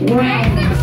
Wow.